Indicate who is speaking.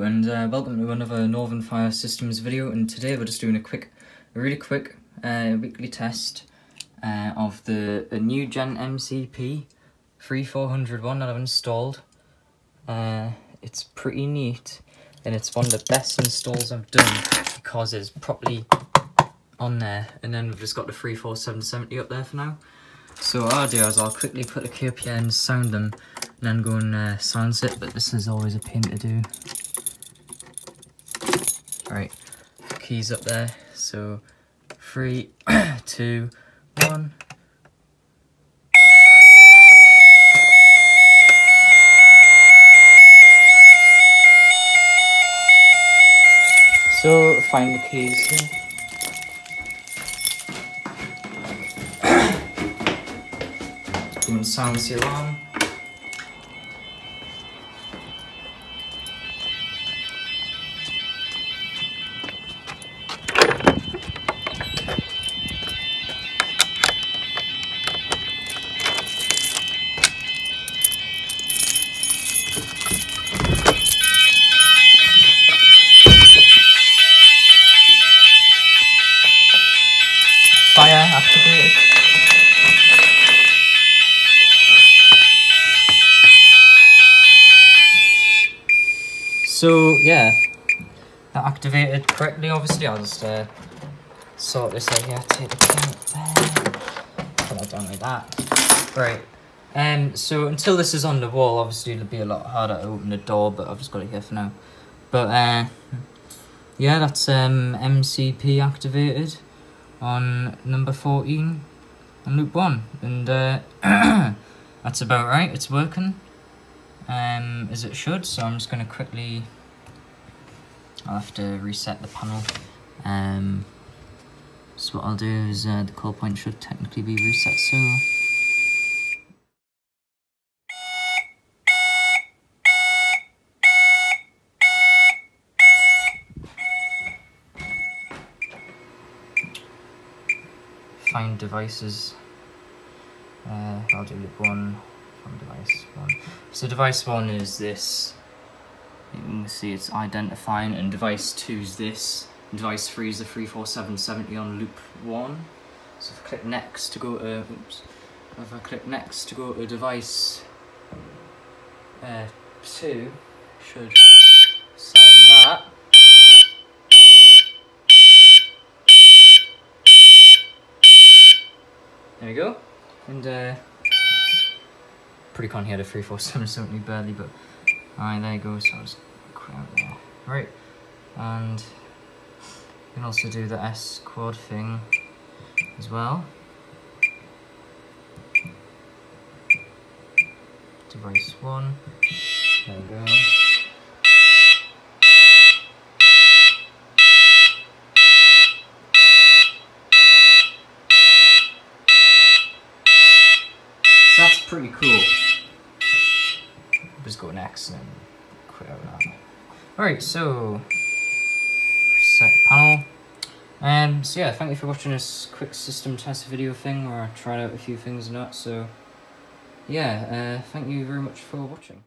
Speaker 1: and uh, welcome to another Northern Fire Systems video and today we're just doing a quick, a really quick uh, weekly test uh, of the, new Gent MCP 3401 that I've installed. Uh, it's pretty neat and it's one of the best installs I've done because it's properly on there and then we've just got the 34770 up there for now. So I'll do is I'll quickly put the key and sound them and then go and uh, it, but this is always a pain to do. Right, keys up there, so three, two, one. So find the keys here. Silence the alarm. So yeah, that activated correctly. Obviously, I'll just uh, sort this out here. Take the pin there. Put that down like that. Right. Um. So until this is on the wall, obviously it'll be a lot harder to open the door, but I've just got it here for now. But uh, yeah, that's um MCP activated on number 14 and loop 1 and uh, that's about right it's working um, as it should so I'm just going to quickly I'll have to reset the panel. Um, so what I'll do is uh, the call point should technically be reset so. Find devices. Uh, I'll do loop one device one. So device one is this. You can see it's identifying, and device two is this. Device three is the three four seven seventy on loop one. So if I click next to go to, oops. If I click next to go to device uh, two, should sign that. There we go. And uh, pretty he had a 34770 barely, but alright, there you go. So I was out there. Right, and you can also do the S quad thing as well. Device one. There we go. That's pretty cool. Just go next and quit out that. Alright, so reset panel. And so yeah, thank you for watching this quick system test video thing where I tried out a few things and that. So yeah, uh, thank you very much for watching.